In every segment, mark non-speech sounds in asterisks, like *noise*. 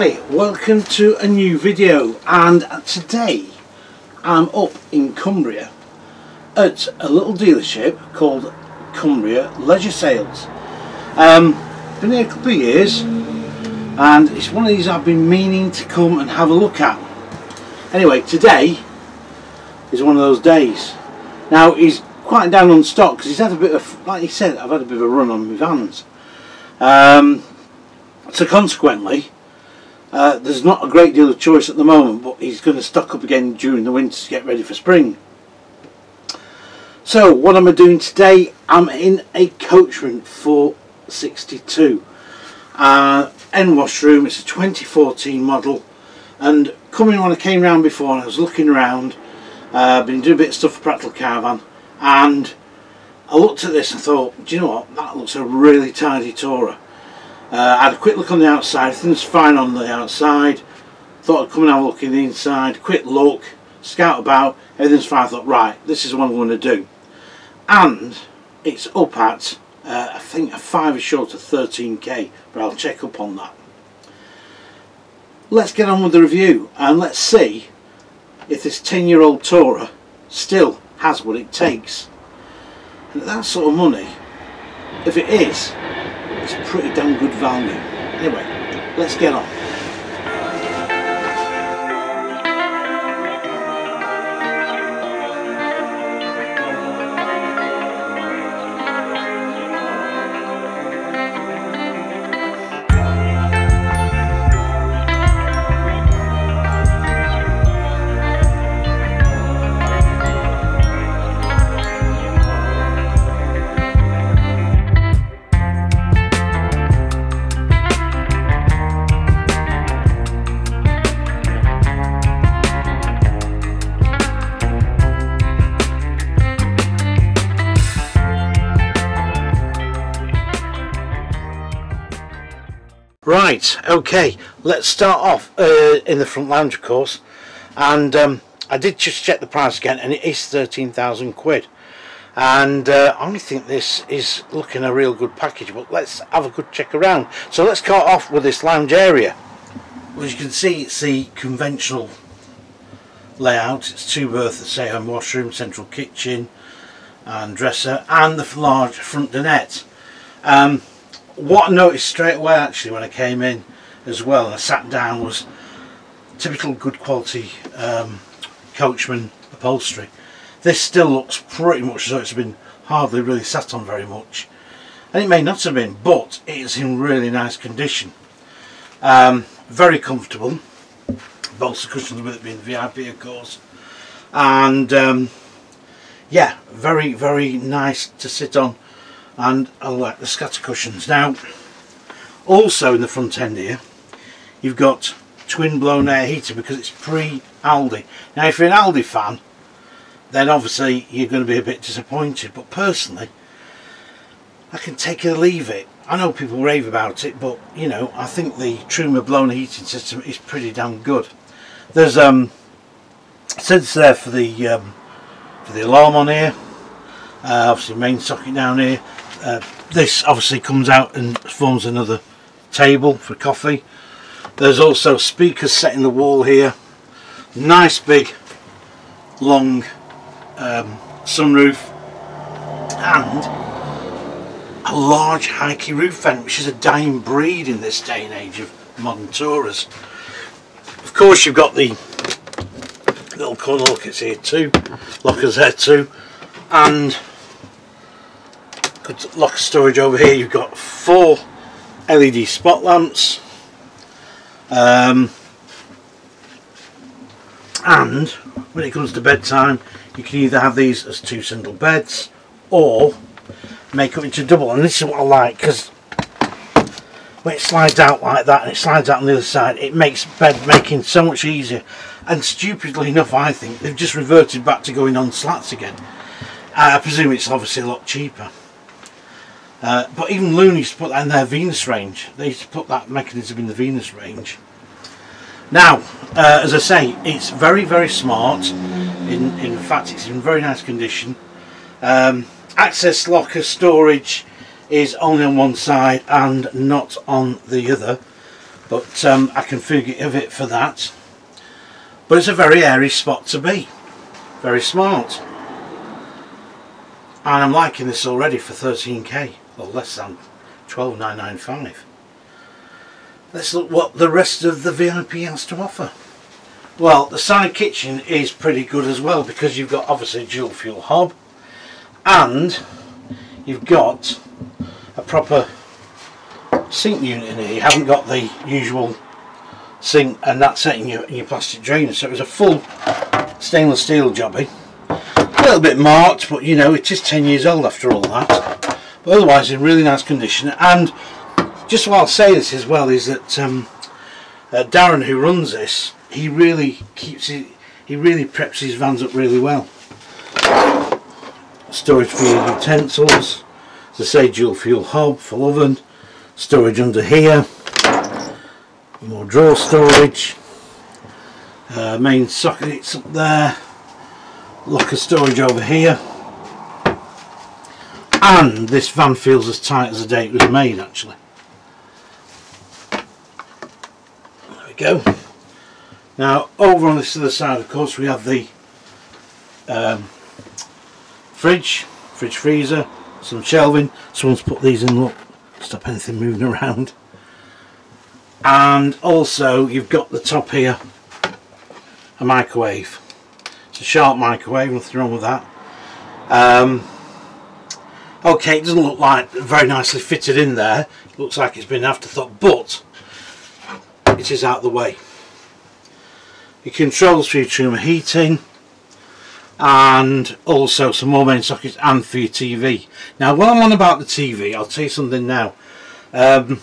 Hi, welcome to a new video and today I'm up in Cumbria at a little dealership called Cumbria Leisure Sales. Um, been here a couple of years and it's one of these I've been meaning to come and have a look at. Anyway, today is one of those days. Now he's quite down on stock because he's had a bit of, like he said, I've had a bit of a run on my vans. Um, so consequently, uh, there's not a great deal of choice at the moment, but he's going to stock up again during the winter to get ready for spring. So what am I doing today? I'm in a Coachman 462. Uh, end washroom, it's a 2014 model and coming when I came round before and I was looking around, uh, been doing a bit of stuff for Practical Caravan and I looked at this and thought, do you know what, that looks a really tidy Tourer. Uh, I had a quick look on the outside, everything's fine on the outside. Thought I'd come and have a look in the inside, quick look, scout about, everything's fine. I thought, right, this is what I'm going to do. And it's up at, uh, I think, a 5 is short of 13k, but I'll check up on that. Let's get on with the review and let's see if this 10 year old Tourer still has what it takes. And at that sort of money, if it is, it's pretty damn good value. Anyway, let's get on. Right, okay, let's start off uh, in the front lounge of course. And um, I did just check the price again and it is 13,000 quid. And uh, I only think this is looking a real good package but let's have a good check around. So let's start off with this lounge area. Well, as you can see it's the conventional layout. It's two berth say home washroom central kitchen and dresser and the large front dinette. Um, what I noticed straight away actually when I came in as well and I sat down was typical good quality um, Coachman upholstery. This still looks pretty much as though it's been hardly really sat on very much and it may not have been but it is in really nice condition. Um, very comfortable, bolster cushions with it being VIP of course and um, yeah very very nice to sit on and I like the scatter cushions. Now also in the front end here you've got twin blown air heater because it's pre-Alde. Now if you're an Aldi fan then obviously you're going to be a bit disappointed but personally I can take it or leave it. I know people rave about it but you know I think the Truma blown heating system is pretty damn good. There's um sensor there for the um, for the alarm on here uh, obviously main socket down here uh, this obviously comes out and forms another table for coffee. There's also speakers set in the wall here. Nice big long um, sunroof and a large hikey roof vent which is a dying breed in this day and age of modern tourers of course you've got the little corner lockers here too lockers there too and good locker storage over here. You've got four LED spot lamps um, and when it comes to bedtime you can either have these as two single beds or make it into double. And this is what I like because when it slides out like that and it slides out on the other side it makes bed making so much easier. And stupidly enough I think they've just reverted back to going on slats again. I presume it's obviously a lot cheaper uh, but even Lunar used to put that in their Venus range. They used to put that mechanism in the Venus range. Now, uh, as I say, it's very, very smart. In, in fact, it's in very nice condition. Um, access locker storage is only on one side and not on the other. but um, I can forgive it for that but it's a very airy spot to be very smart and I'm liking this already for 13k or less than 12995 let's look what the rest of the VIP has to offer. Well the side kitchen is pretty good as well because you've got obviously dual fuel hob and you've got a proper sink unit in here. You haven't got the usual sink and that's set in your, your plastic drainer. So it was a full stainless steel jobby. A little bit marked but you know it is 10 years old after all that otherwise in really nice condition. And just while I'll say this as well is that um, uh, Darren who runs this he really keeps it he really preps his vans up really well. Storage for your utensils as I say dual fuel hob full oven storage under here more drawer storage uh, main sockets up there locker storage over here and this van feels as tight as the day it was made actually. There we go. Now over on this other side of course we have the um, fridge fridge freezer some shelving. Someone's put these in look stop anything moving around. And also you've got the top here a microwave. It's a sharp microwave nothing wrong with that. Um, okay it doesn't look like very nicely fitted in there. Looks like it's been an afterthought but it is out of the way. Your controls for your truma heating and also some more main sockets and for your TV now while I'm on about the TV I'll tell you something now. Um,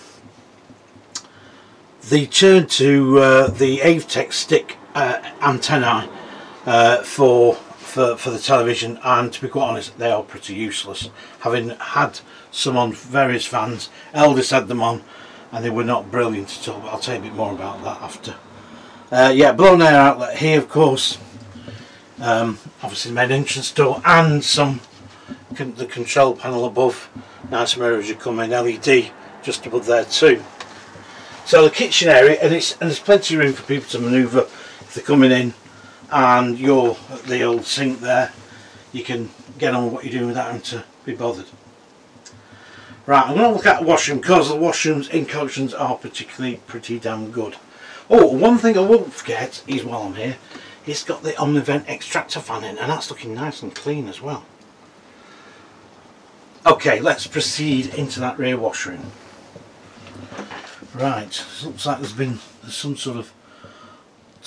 the turn to uh, the Avtex stick uh, uh, for, for for the television and to be quite honest they are pretty useless. Having had some on various fans Elddis had them on and they were not brilliant at all but I'll tell you a bit more about that after. Uh, yeah blown air outlet here of course um, obviously the main entrance door and some con the control panel above. Nice mirrors you come in LED just above there too. So the kitchen area, and, it's, and there's plenty of room for people to manoeuvre if they're coming in and you're at the old sink there, you can get on with what you're doing without having to be bothered. Right, I'm going to look at the washroom because the washrooms in collections are particularly pretty damn good. Oh, one thing I won't forget is while I'm here, it's got the Omnivent extractor fan in and that's looking nice and clean as well. Okay, let's proceed into that rear washroom. Right, looks like there's been there's some sort of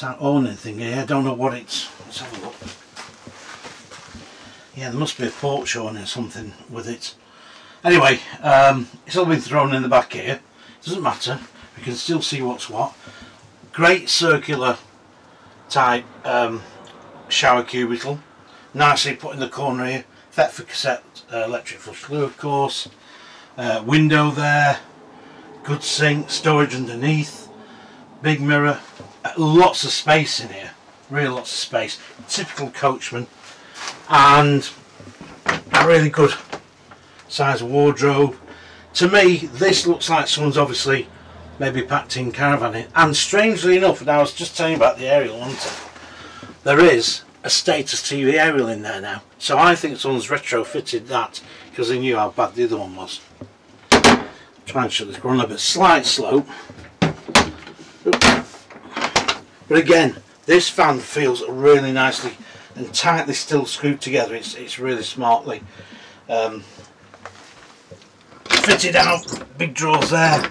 awning thing here. I don't know what it's. Let's have a look. Yeah, there must be a porch awning or something with it. Anyway, um, it's all been thrown in the back here. Doesn't matter. We can still see what's what. Great circular type um, shower cubicle. Nicely put in the corner here. Thetford cassette uh, electric flush flue, of course. Uh, window there good sink, storage underneath, big mirror, lots of space in here, really lots of space, typical coachman and a really good size wardrobe. To me this looks like someone's obviously maybe packed in caravan in and strangely enough, and I was just telling you about the aerial wasn't there is a status TV aerial in there now. So I think someone's retrofitted that because they knew how bad the other one was. Try and shut this corner a bit slight slope but again this fan feels really nicely and tightly still screwed together. It's, it's really smartly um, fitted out. Big drawers there.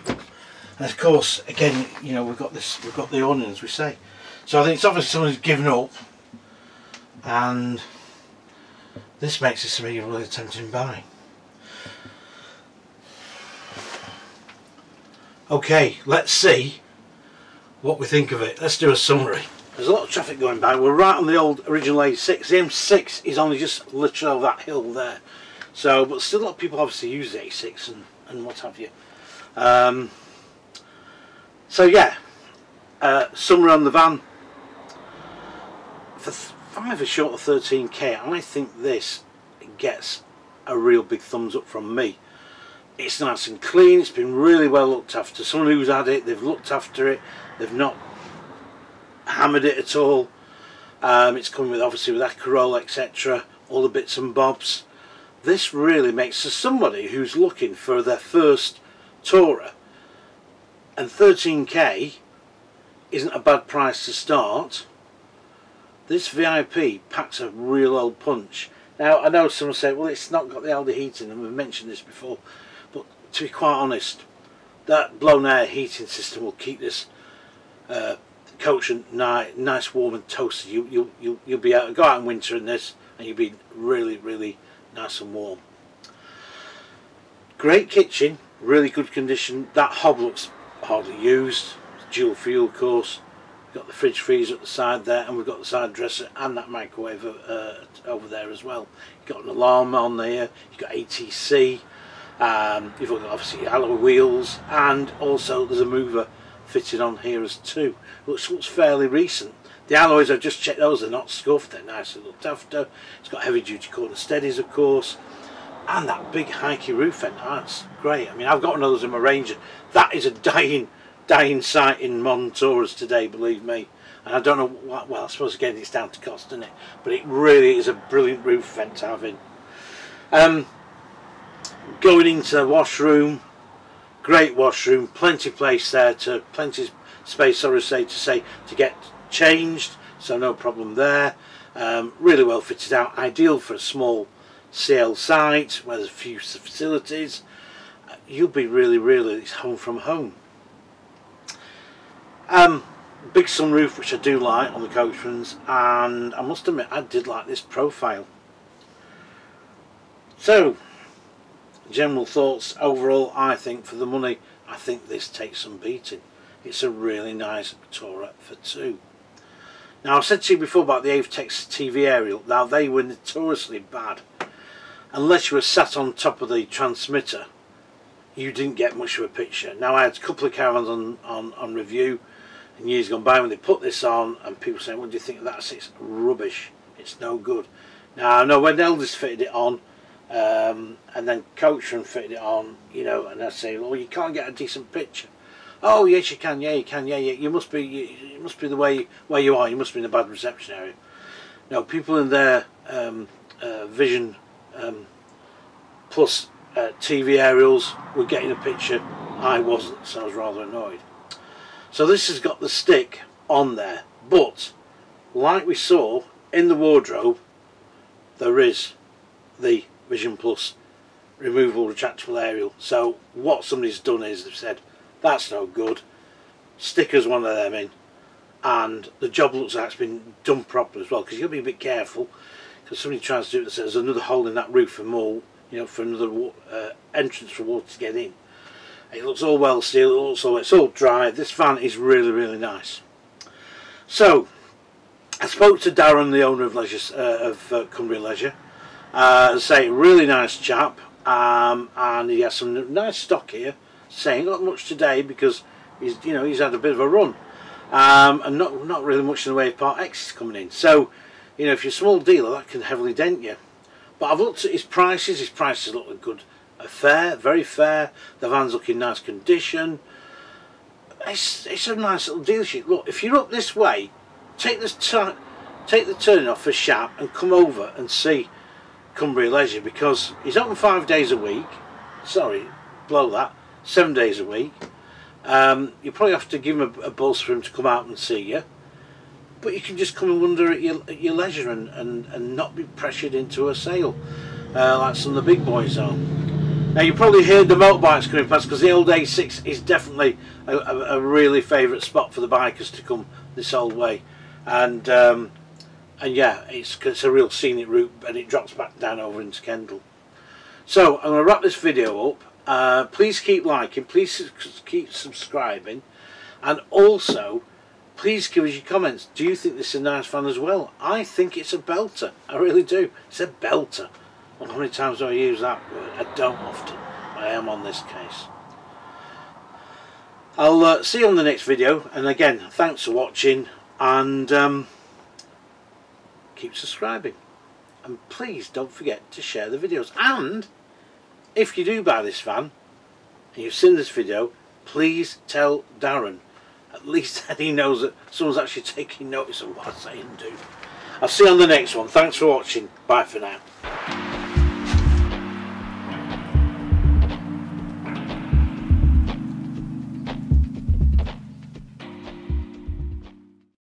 And of course again you know we've got this we've got the awning as we say. So I think it's obviously someone's given up and this makes this to me really tempting buy Okay, let's see what we think of it. Let's do a summary. There's a lot of traffic going by. We're right on the old original A6. The M6 is only just literally over that hill there. So, but still a lot of people obviously use the A6 and, and what have you. Um, so yeah, uh, summary on the van. For five is short of 13k, I think this gets a real big thumbs up from me it's nice and clean it's been really well looked after. Someone who's had it they've looked after it they've not hammered it at all. Um, it's coming with obviously with Aquaroll etc all the bits and bobs. This really makes for somebody who's looking for their first tourer and 13k isn't a bad price to start this VIP packs a real old punch. Now I know someone said well it's not got the aldehyde in and we've mentioned this before to be quite honest, that blown air heating system will keep this uh, coach nice, nice, warm and toasty. You you you you'll be able to go out in winter in this, and you'll be really really nice and warm. Great kitchen, really good condition. That hob looks hardly used. Dual fuel of course. We've got the fridge freezer at the side there, and we've got the side dresser and that microwave uh, over there as well. You've got an alarm on there. You've got ATC. Um, you've got obviously alloy wheels and also there's a mover fitted on here as too, which looks fairly recent. The alloys, I've just checked those, they're not scuffed, they're nice, nicely looked after. It's got heavy duty corner steadies of course. And that big hikey roof vent, that's great. I mean, I've got one of those in my Ranger. That is a dying, dying sight in modern Tourers today, believe me. And I don't know, what, well, I suppose again it's down to cost, isn't it? But it really is a brilliant roof vent to have in. Um, going into the washroom great washroom plenty place there to plenty of space to say to say to get changed so no problem there. Um, really well fitted out ideal for a small CL site where there's a few facilities. You'll be really really home from home. Um, big sunroof which I do like on the Coachmans and I must admit I did like this profile. So general thoughts overall I think for the money. I think this takes some beating. It's a really nice Tourer for two. Now I said to you before about the Avtex TV aerial. Now they were notoriously bad. Unless you were sat on top of the transmitter you didn't get much of a picture. Now I had a couple of caravans on, on, on review and years gone by when they put this on and people saying what do you think of that? It's rubbish. It's no good. Now I know when Elddis fitted it on um, and then Coachman fitted it on, you know, and I say, well, you can't get a decent picture. Oh yes, you can. Yeah, you can. Yeah, yeah. You must be. You, must be the way where you are. You must be in a bad reception area. Now, people in their um, uh, Vision um, Plus uh, TV aerials were getting a picture. I wasn't, so I was rather annoyed. So this has got the stick on there, but like we saw in the wardrobe, there is the Vision Plus removable retractable aerial. So what somebody's done is they've said, that's no good, stickers one of them in, and the job looks like it's been done properly as well, because you've got to be a bit careful, because somebody tries to do it, there's another hole in that roof for more, you know, for another uh, entrance for water to get in. It looks all well sealed, also it's all dry. This van is really, really nice. So, I spoke to Darren, the owner of Leisure, uh, of uh, Cumbria Leisure, uh, say, really nice chap, um, and he has some nice stock here. Saying not much today because he's you know he's had a bit of a run, um, and not not really much in the way of Part X is coming in. So, you know, if you're a small dealer, that can heavily dent you. But I've looked at his prices. His prices look good, fair, very fair. The van's looking nice condition. It's it's a nice little dealership. Look, if you're up this way, take this take the turning off for Shap and come over and see Cumbria Leisure because he's open five days a week. Sorry, blow that. Seven days a week. Um, you probably have to give him a, a, buzz for him to come out and see you. But you can just come and wander at your, at your leisure and, and, and not be pressured into a sale uh, like some of the big boys are. Now you probably heard the motorbikes coming past because the old A6 is definitely a, a, a really favourite spot for the bikers to come this old way. And um, and yeah it's, it's a real scenic route and it drops back down over into Kendal. So I'm going to wrap this video up. Uh, please keep liking please keep subscribing. And also please give us your comments. Do you think this is a nice fan as well? I think it's a belter. I really do. It's a belter. Well, how many times do I use that word? I don't often. I am on this case. I'll uh, see you on the next video. And again thanks for watching. And um, keep subscribing and please don't forget to share the videos and if you do buy this van and you've seen this video, please tell Darren. At least *laughs* then he knows that someone's actually taking notice of what I say and do. I'll see you on the next one. Thanks for watching. Bye for now.